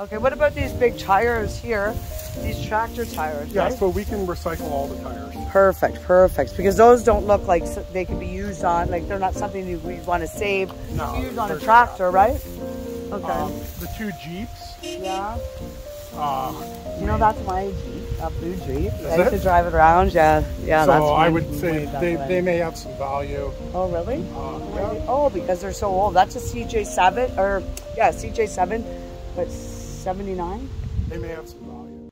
Okay, what about these big tires here? These tractor tires, Yeah, right? so we can recycle all the tires. Perfect, perfect. Because those don't look like they can be used on, like they're not something you we want to save No, to use on a tractor, right? Okay. Um, the two Jeeps, yeah. uh, You know, that's my Jeep, a blue Jeep. Is I used it? to drive it around. Yeah, yeah. that's so I would say they, they may have some value. Oh, really? Uh, yeah. Oh, because they're so old. That's a CJ7 or yeah, CJ7, but 79? They may have some value.